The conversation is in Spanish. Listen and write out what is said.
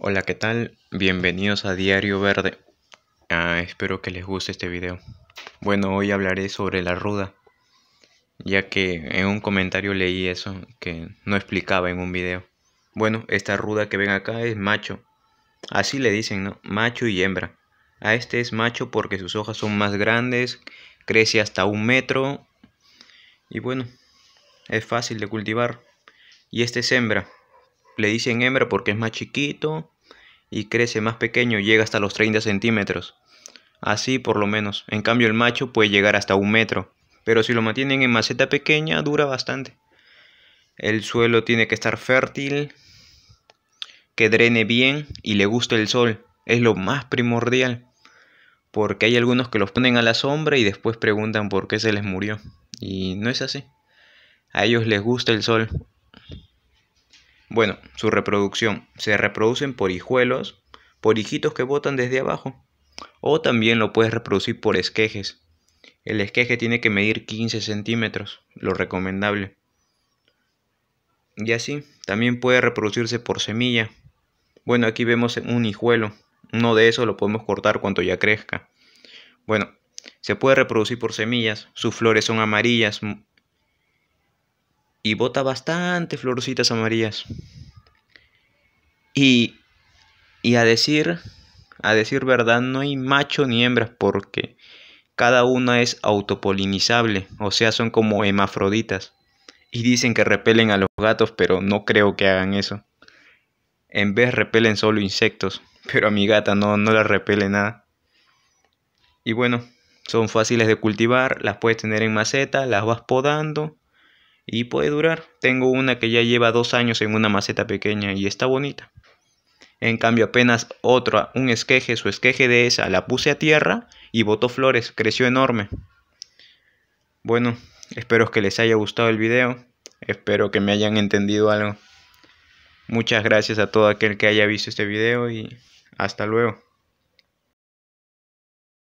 Hola, ¿qué tal? Bienvenidos a Diario Verde. Ah, espero que les guste este video. Bueno, hoy hablaré sobre la ruda, ya que en un comentario leí eso que no explicaba en un video. Bueno, esta ruda que ven acá es macho. Así le dicen, ¿no? Macho y hembra. A este es macho porque sus hojas son más grandes, crece hasta un metro y bueno, es fácil de cultivar. Y este es hembra le dicen hembra porque es más chiquito y crece más pequeño, llega hasta los 30 centímetros. Así por lo menos. En cambio el macho puede llegar hasta un metro. Pero si lo mantienen en maceta pequeña dura bastante. El suelo tiene que estar fértil, que drene bien y le guste el sol. Es lo más primordial. Porque hay algunos que los ponen a la sombra y después preguntan por qué se les murió. Y no es así. A ellos les gusta el sol. Bueno, su reproducción. Se reproducen por hijuelos, por hijitos que botan desde abajo. O también lo puedes reproducir por esquejes. El esqueje tiene que medir 15 centímetros, lo recomendable. Y así, también puede reproducirse por semilla. Bueno, aquí vemos un hijuelo. Uno de esos lo podemos cortar cuando ya crezca. Bueno, se puede reproducir por semillas. Sus flores son amarillas, y bota bastante florcitas amarillas. Y, y a decir, a decir verdad, no hay macho ni hembra porque cada una es autopolinizable, o sea, son como hemafroditas. Y dicen que repelen a los gatos, pero no creo que hagan eso. En vez repelen solo insectos, pero a mi gata no, no le repele nada. Y bueno, son fáciles de cultivar, las puedes tener en maceta, las vas podando y puede durar. Tengo una que ya lleva dos años en una maceta pequeña y está bonita. En cambio apenas otra, un esqueje, su esqueje de esa, la puse a tierra y botó flores, creció enorme. Bueno, espero que les haya gustado el video, espero que me hayan entendido algo. Muchas gracias a todo aquel que haya visto este video y hasta luego.